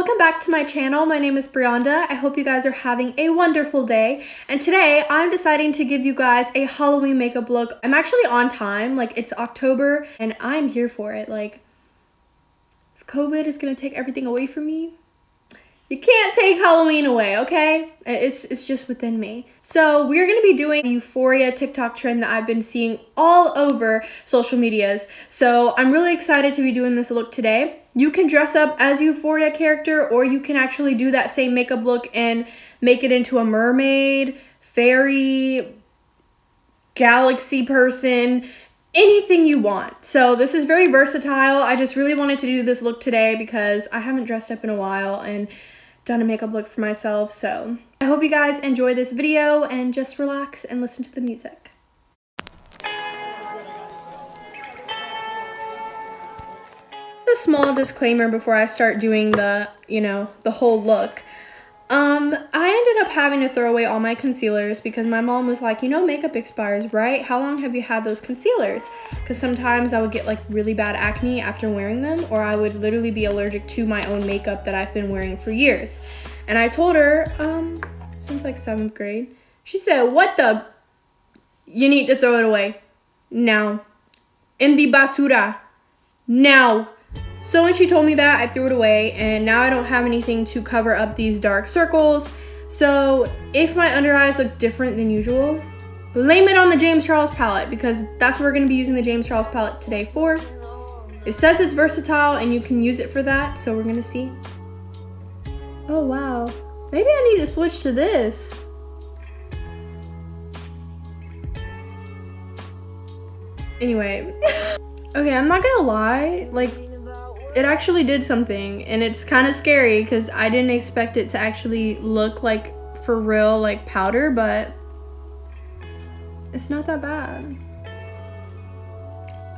welcome back to my channel. My name is Breonda. I hope you guys are having a wonderful day. And today I'm deciding to give you guys a Halloween makeup look. I'm actually on time, like it's October and I'm here for it. Like if COVID is gonna take everything away from me, you can't take Halloween away, okay? It's, it's just within me. So we're gonna be doing the Euphoria TikTok trend that I've been seeing all over social medias. So I'm really excited to be doing this look today. You can dress up as Euphoria character or you can actually do that same makeup look and make it into a mermaid, fairy, galaxy person, anything you want. So this is very versatile. I just really wanted to do this look today because I haven't dressed up in a while and done a makeup look for myself. So I hope you guys enjoy this video and just relax and listen to the music. Small disclaimer before I start doing the, you know, the whole look. Um, I ended up having to throw away all my concealers because my mom was like, you know, makeup expires, right? How long have you had those concealers? Because sometimes I would get like really bad acne after wearing them, or I would literally be allergic to my own makeup that I've been wearing for years. And I told her, um, since like seventh grade, she said, what the? You need to throw it away. Now. In the basura. Now. So when she told me that, I threw it away and now I don't have anything to cover up these dark circles. So if my under eyes look different than usual, blame it on the James Charles palette because that's what we're gonna be using the James Charles palette today for. It says it's versatile and you can use it for that, so we're gonna see. Oh wow, maybe I need to switch to this. Anyway, okay, I'm not gonna lie, like it actually did something and it's kind of scary because I didn't expect it to actually look like for real like powder but it's not that bad.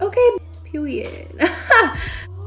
Okay period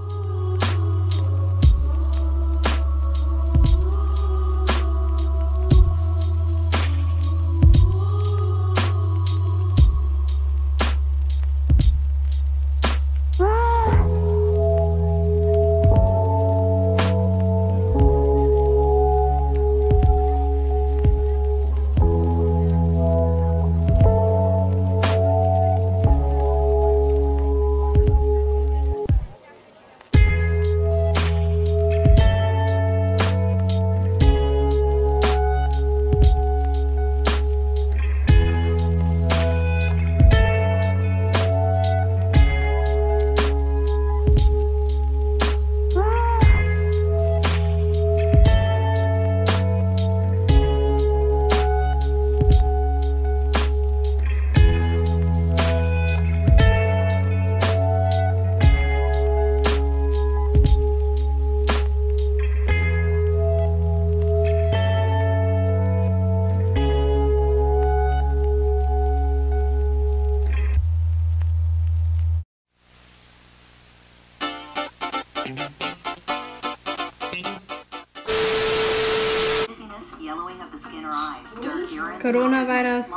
Coronavirus.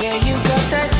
Yeah, you got that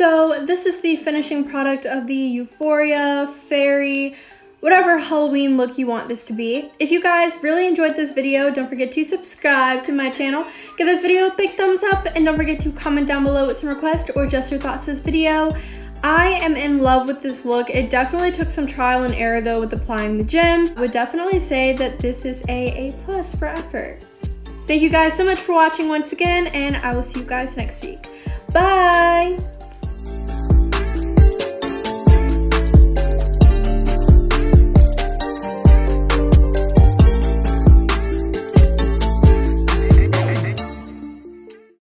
So this is the finishing product of the Euphoria Fairy whatever Halloween look you want this to be. If you guys really enjoyed this video, don't forget to subscribe to my channel. Give this video a big thumbs up and don't forget to comment down below with some requests or just your thoughts this video. I am in love with this look. It definitely took some trial and error though with applying the gems. I would definitely say that this is a A plus for effort. Thank you guys so much for watching once again and I will see you guys next week. Bye!